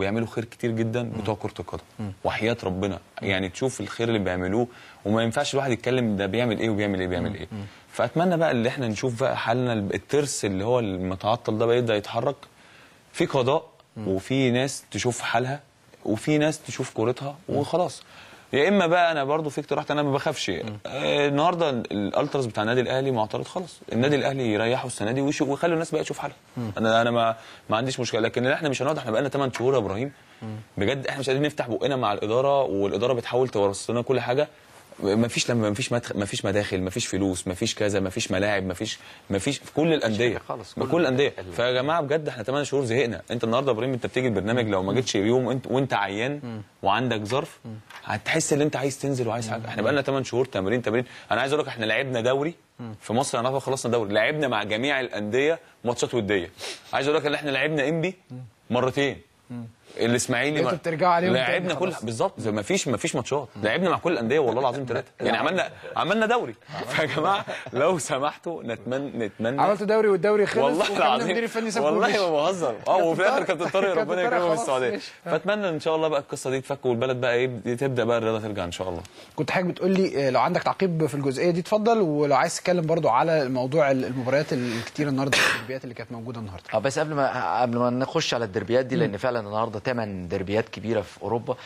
ويعملوا خير كتير جدا بتوع كرة القدم. وحياة ربنا. يعني تشوف الخير اللي بيعملوه وما ينفعش الواحد يتكلم ده بيعمل إيه وبيعمل إيه بيعمل إيه. فأتمنى بقى اللي إحنا نشوف بقى حالنا الترس اللي هو المتعطل ده بقى يبدأ يتحرك. في قضاء وفي ناس تشوف حالها وفي ناس تشوف كورتها وخلاص. يا إما بقى أنا برضو في اقتراح أنا ما بخافش. آه النهارده الألتراس بتاع النادي الأهلي معترض خلاص. النادي الأهلي يريحوا السنة دي ويخلوا الناس بقى تشوف حالها أنا أنا ما ما عنديش مشكلة. لكن إحنا مش هنقعد إحنا بقى لنا 8 شهور يا إبراهيم. بجد إحنا مش قادرين نفتح بقنا مع الإدارة والإدارة بتحاول تورث لنا كل حاجة. ما فيش لما ما فيش ما فيش مداخل ما فيش فلوس ما فيش كذا ما فيش ملاعب ما فيش ما فيش في كل الأندية. خالص، بكل كل الأندية. ال- فيا جماعة بجد إحنا 8 شهور زهقنا. أنت النهارده يا إبراهيم أنت بتيجي البرنامج لو ما جيتش يوم وانت وأنت عيان وعندك ظرف هتحس إن أنت عايز تنزل وعايز حاجة. إحنا بقالنا 8 شهور تمرين تمرين. أنا عايز أقول لك إحنا لعبنا دوري في مصر أنا خلصنا دوري. لعبنا مع جميع الأندية ماتشات ودية. عايز أقول لك إن إحنا لعبنا إنبي مرتين. الاسماعيلي أنتوا بترجعوا عليهم لعبنا كل. بالظبط. ما فيش ما فيش ماتشات. لعبنا مع كل الأندية والله العظيم ثلاثة يعني عملنا عملنا دوري. فيا جماعة لو سمحتوا نتمنى نتمنى عملتوا دوري والدوري خلص والله العظيم. المدير الفني والله. ما بهزر. آه وفي الآخر كابتن طارق ربنا يكرمه في السعودية. ماشي. فأتمنى إن شاء الله بقى القصة دي تفك والبلد بقى إيه تبدأ بقى الرياضة ترجع إن شاء الله. كنت حضرتك بتقول لي آه، لو عندك تعقيب في الجزئية دي اتفضل ولو عايز تتكلم برضو على موضوع المباريات الكتير النهارده الدربيات اللي كانت موجودة النهارده. آه بس قبل ما قبل ما نخش على الدربيات دي لأن فعلا النهارده ثمان دربيات كبيرة في أوروبا.